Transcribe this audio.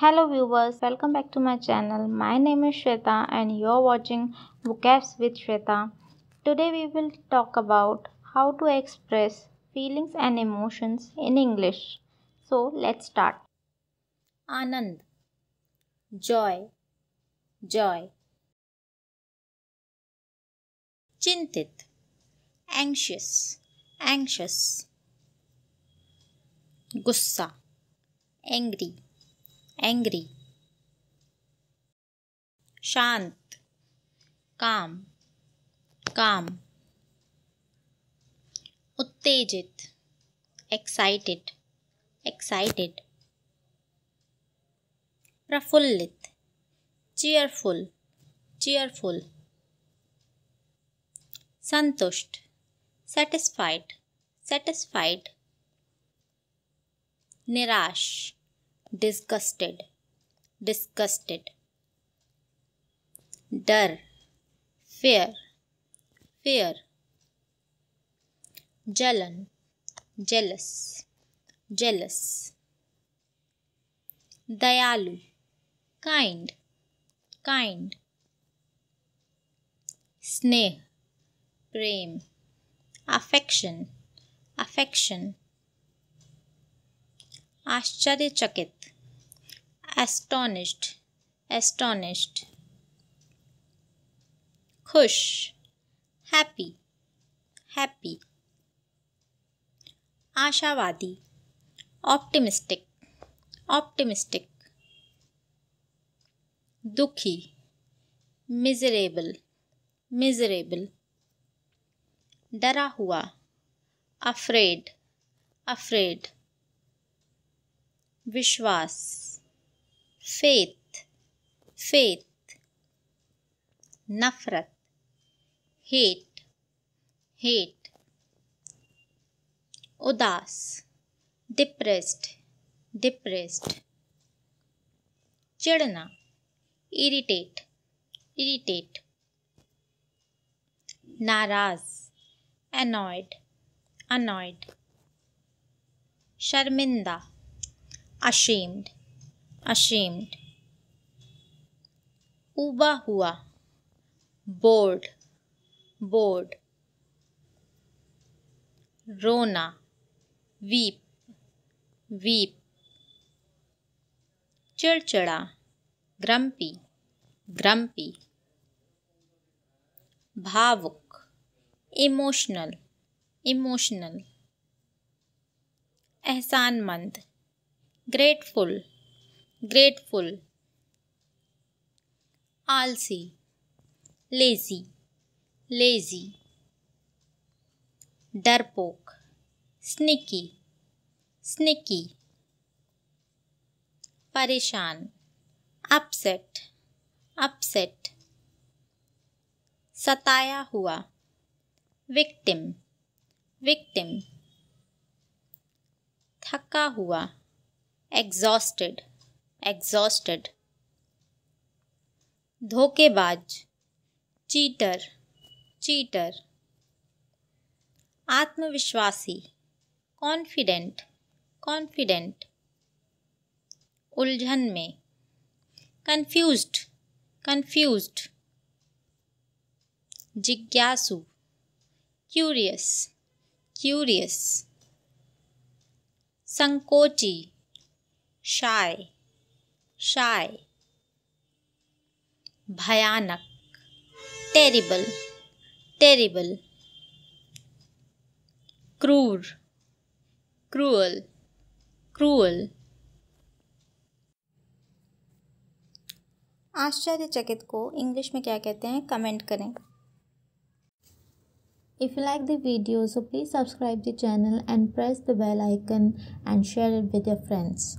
Hello viewers, welcome back to my channel. My name is Shweta and you're watching Vocabs with Shweta. Today we will talk about how to express feelings and emotions in English. So let's start. Anand Joy Joy Chintit Anxious Anxious Gussa Angry angry. शांत। Calm. Calm. उत्तेजित। Excited excited प्रफुल्लित। Cheerful cheerful संतुष्ट। Satisfied satisfied निराश। disgusted disgusted डर fear fear जलन jealous jealous दयालु kind kind स्नेह प्रेम affection affection आश्चर्यचकित एस्टोनिश्ड एस्टोनिश्ड खुश हैप्पी हैप्पी आशावादी ऑप्टिमिस्टिक ऑप्टिमिस्टिक दुखी मिजरेबल मिजरेबल डरा हुआ अफ्रेड अफ्रेड विश्वास। फेथ फेथ नफरत। हेट। हेट। उदास। डिप्रेस्ड। डिप्रेस्ड। चिड़ना इरिटेट। इरिटेट। नाराज़। Annoyed annoyed. शर्मिंदा। Ashamed ashamed उबा हुआ bored bored रोना weep weep चिड़चिड़ा grumpy grumpy भावुक इमोशनल इमोशनल एहसानमंद ग्रेटफुल ग्रेटफुल। आलसी, लेजी लेजी। डरपोक, स्निकी स्निकी। परेशान, अपसेट अपसेट। सताया हुआ, विक्टिम विक्टिम। थका हुआ exhausted. Exhausted. धोखेबाज. चीटर चीटर आत्मविश्वासी. कॉन्फिडेंट कॉन्फिडेंट उलझन में. कंफ्यूज्ड कंफ्यूज्ड जिज्ञासु. क्यूरियस क्यूरियस संकोची. shy shy. भयानक टेरिबल टेरिबल क्रूर क्रूअल क्रूअल आश्चर्यचकित को इंग्लिश में क्या कहते हैं कमेंट करें। If you like the video so please subscribe the channel and press the bell icon and share it with your friends